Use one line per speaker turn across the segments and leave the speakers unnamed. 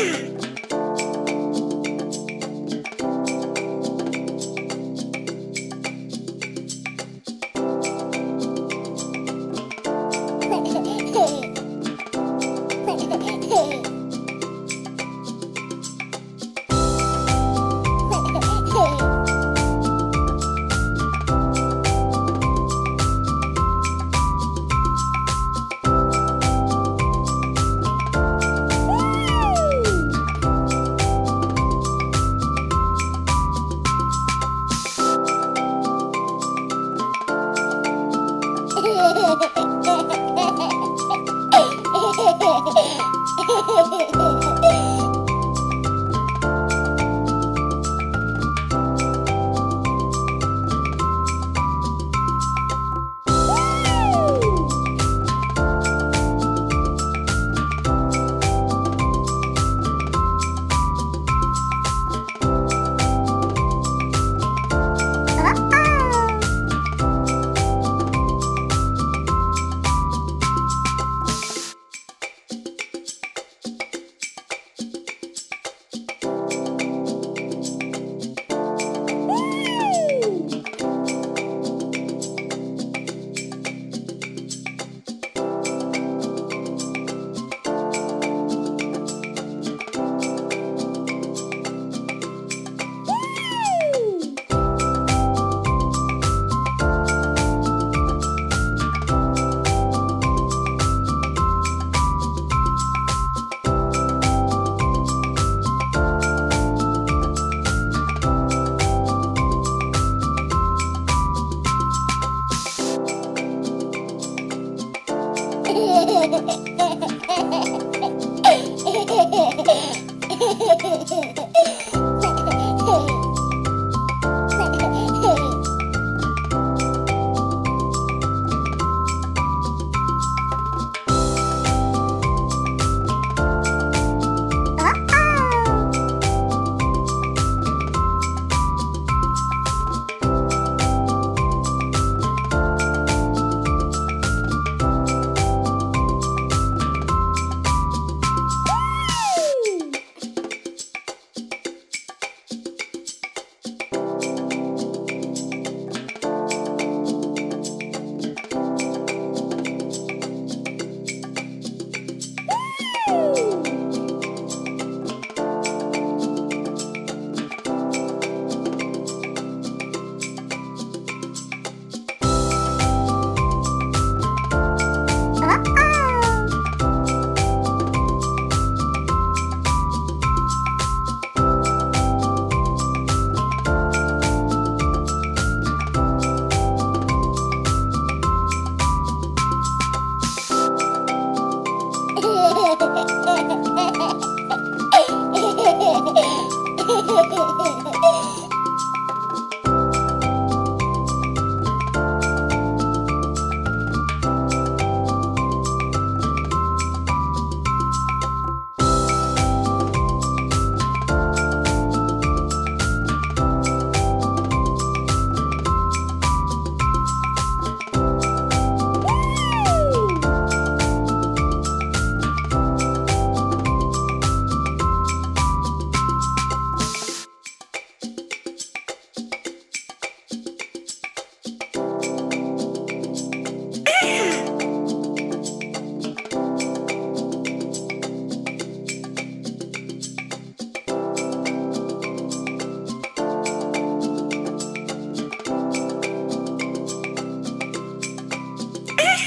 Yeah.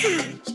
Yeah.